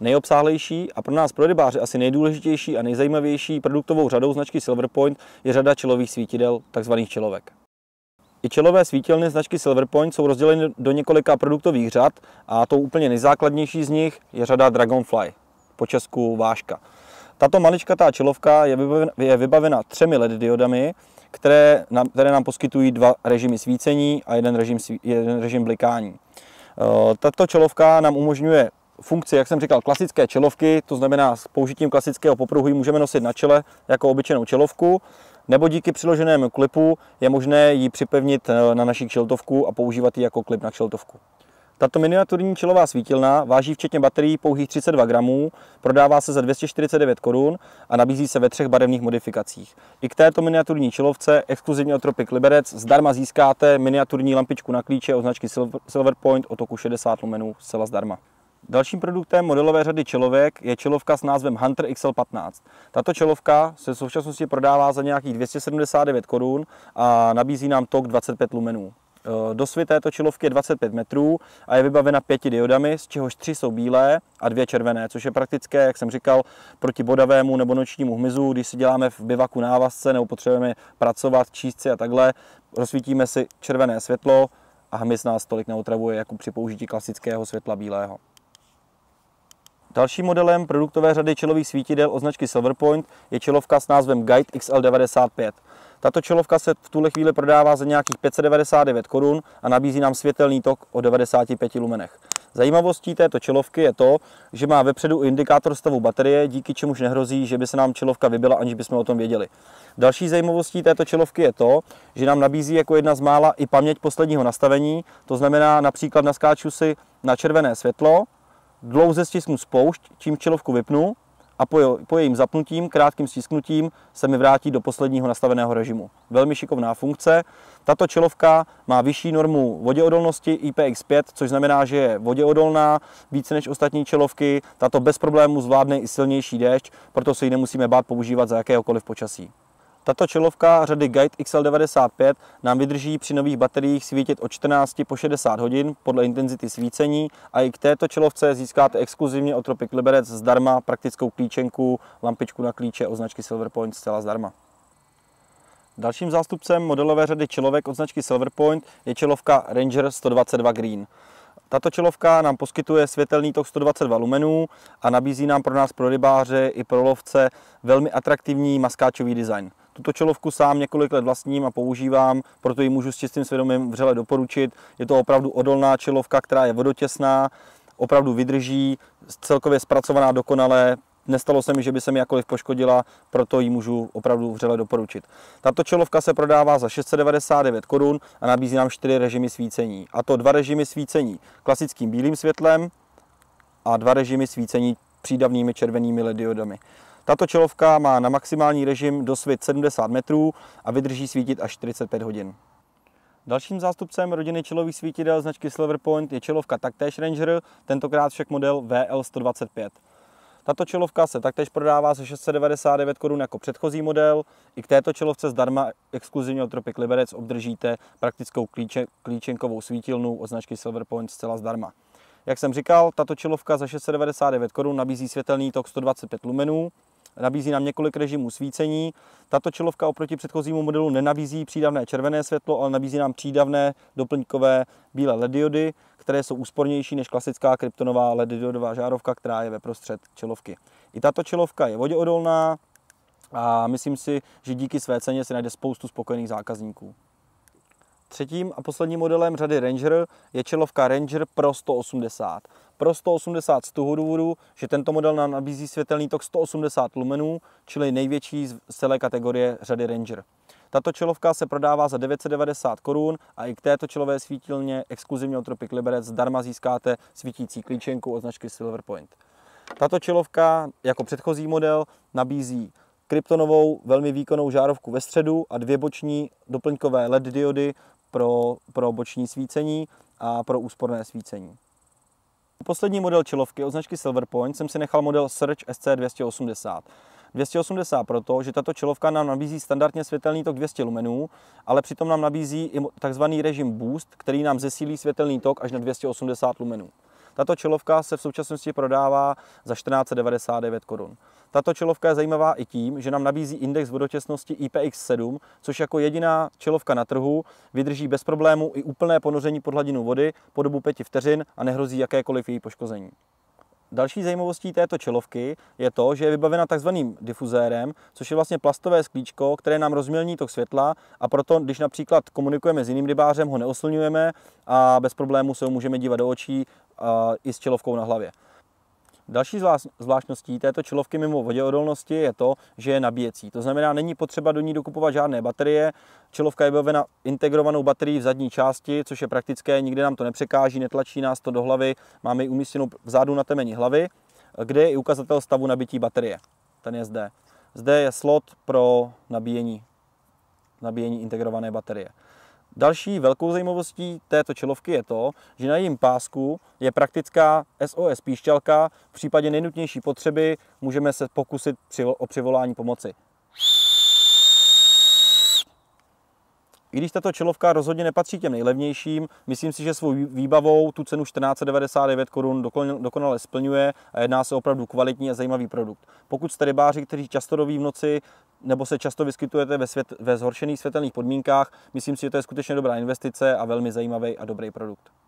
Nejobsáhlejší a pro nás pro rybáře asi nejdůležitější a nejzajímavější produktovou řadou značky Silverpoint je řada čelových svítidel, takzvaných čelovek. I čelové svítilny značky Silverpoint jsou rozděleny do několika produktových řad a to úplně nejzákladnější z nich je řada Dragonfly, po česku váška. Tato maličkatá čelovka je vybavena, je vybavena třemi LED diodami, které nám, které nám poskytují dva režimy svícení a jeden režim, jeden režim blikání. Tato čelovka nám umožňuje funkci, jak jsem říkal, klasické čelovky, to znamená s použitím klasického popruhu ji můžeme nosit na čele jako obyčejnou čelovku, nebo díky přiloženému klipu je možné ji připevnit eh, na naši kšeltovku a používat ji jako klip na kšeltovku. Tato miniaturní čelová svítilna váží včetně baterií pouhých 32 gramů, prodává se za 249 korun a nabízí se ve třech barevných modifikacích. I k této miniaturní čelovce exkluzivně od Tropic Liberec zdarma získáte miniaturní lampičku na klíče od značky Silver Point o toku 60 lumenů zcela zdarma. Dalším produktem modelové řady čelovek je čelovka s názvem Hunter XL15. Tato čelovka se v současnosti prodává za nějakých 279 korun a nabízí nám tok 25 lumenů. Eh, Dosvit této čilovky je 25 metrů a je vybavena pěti diodami, z čehož tři jsou bílé a dvě červené, což je praktické, jak jsem říkal, proti bodavému nebo nočnímu hmyzu, když si děláme v bivaku návazce nebo potřebujeme pracovat, číst si a takhle, rozsvítíme si červené světlo a hmyz nás tolik neotravuje, jako při použití klasického světla bílého. Dalším modelem produktové řady čelových svítidel od značky Silverpoint je čelovka s názvem Guide XL95. Tato čelovka se v tuhle chvíli prodává za nějakých 599 korun a nabízí nám světelný tok o 95 lumenech. Zajímavostí této čelovky je to, že má vepředu indikátor stavu baterie, díky čemuž nehrozí, že by se nám čelovka vybila, aniž bychom o tom věděli. Další zajímavostí této čelovky je to, že nám nabízí jako jedna z mála i paměť posledního nastavení, to znamená například naskáču si na červené světlo, dlouze stisknu spoušť, čím čelovku vypnu a po, po jejím zapnutím, krátkým stisknutím se mi vrátí do posledního nastaveného režimu. Velmi šikovná funkce. Tato čelovka má vyšší normu voděodolnosti IPX5, což znamená, že je voděodolná více než ostatní čelovky. Tato bez problémů zvládne i silnější déšť, proto se ji nemusíme bát používat za jakéhokoliv počasí. Tato čelovka řady Guide XL95 nám vydrží při nových bateriích svítit od 14 po 60 hodin podle intenzity svícení a i k této čelovce získáte exkluzivně od Tropic Liberec zdarma praktickou klíčenku, lampičku na klíče o značky Silverpoint zcela zdarma. Dalším zástupcem modelové řady čelovek od značky Silverpoint je čelovka Ranger 122 Green. Tato čelovka nám poskytuje světelný tok 122 lumenů a nabízí nám pro nás pro rybáře i pro lovce velmi atraktivní maskáčový design. Tuto čelovku sám několik let vlastním a používám, proto ji můžu s čistým svědomím vřele doporučit. Je to opravdu odolná čelovka, která je vodotěsná, opravdu vydrží, celkově zpracovaná dokonale, Nestalo se mi, že by se mi jakkoliv poškodila, proto ji můžu opravdu vřele doporučit. Tato čelovka se prodává za 699 korun a nabízí nám čtyři režimy svícení. A to dva režimy svícení klasickým bílým světlem a dva režimy svícení přídavnými červenými LED diodami. Tato čelovka má na maximální režim dosvit 70 metrů a vydrží svítit až 45 hodin. Dalším zástupcem rodiny čelových svítidel značky Silver Point je čelovka taktéž Ranger, tentokrát však model VL125. Tato čelovka se taktéž prodává za 699 korun jako předchozí model. I k této čelovce zdarma exkluzivně od Tropic Liberec obdržíte praktickou klíče, klíčenkovou svítilnu od značky Silver Point zcela zdarma. Jak jsem říkal, tato čelovka za 699 korun nabízí světelný tok 125 lumenů, nabízí nám několik režimů svícení. Tato čelovka oproti předchozímu modelu nenabízí přídavné červené světlo, ale nabízí nám přídavné doplňkové bílé LED diody, které jsou úspornější než klasická kryptonová LED diodová žárovka, která je ve prostřed čelovky. I tato čelovka je voděodolná a myslím si, že díky své ceně si najde spoustu spokojených zákazníků. Třetím a posledním modelem řady Ranger je čelovka Ranger Pro 180. Pro 180 z toho důvodu, že tento model nám nabízí světelný tok 180 lumenů, čili největší z celé kategorie řady Ranger. Tato čelovka se prodává za 990 korun a i k této čelové svítilně exkluzivně od Tropic Liberec zdarma získáte svítící klíčenku od značky Silver Point. Tato čelovka jako předchozí model nabízí kryptonovou velmi výkonnou žárovku ve středu a dvě boční doplňkové LED diody pro, pro boční svícení a pro úsporné svícení. Poslední model čelovky od značky Silverpoint jsem si nechal model Search SC280. 280 proto, že tato čelovka nám nabízí standardně světelný tok 200 lumenů, ale přitom nám nabízí i takzvaný režim Boost, který nám zesílí světelný tok až na 280 lumenů. Tato čelovka se v současnosti prodává za 1499 korun. Tato čelovka je zajímavá i tím, že nám nabízí index vodotěsnosti IPX7, což jako jediná čelovka na trhu vydrží bez problému i úplné ponoření pod hladinu vody po dobu 5 vteřin a nehrozí jakékoliv její poškození. Další zajímavostí této čelovky je to, že je vybavena takzvaným difuzérem, což je vlastně plastové sklíčko, které nám rozmělní tok světla a proto, když například komunikujeme s jiným rybářem, ho neoslňujeme a bez problému se ho můžeme dívat do očí i s čelovkou na hlavě. Další zvláštností této čelovky mimo voděodolnosti je to, že je nabíjecí. To znamená, není potřeba do ní dokupovat žádné baterie. Čelovka je vybavena integrovanou baterií v zadní části, což je praktické, nikdy nám to nepřekáží, netlačí nás to do hlavy. Máme ji umístěnou vzadu na temeni hlavy, kde je i ukazatel stavu nabití baterie. Ten je zde. Zde je slot pro nabíjení, nabíjení integrované baterie. Další velkou zajímavostí této čelovky je to, že na jejím pásku je praktická SOS píšťalka. V případě nejnutnější potřeby můžeme se pokusit o přivolání pomoci. I když tato čelovka rozhodně nepatří těm nejlevnějším, myslím si, že svou výbavou tu cenu 1499 korun dokonale splňuje a jedná se opravdu kvalitní a zajímavý produkt. Pokud jste rybáři, kteří často doví v noci nebo se často vyskytujete ve, svět, ve zhoršených světelných podmínkách, myslím si, že to je skutečně dobrá investice a velmi zajímavý a dobrý produkt.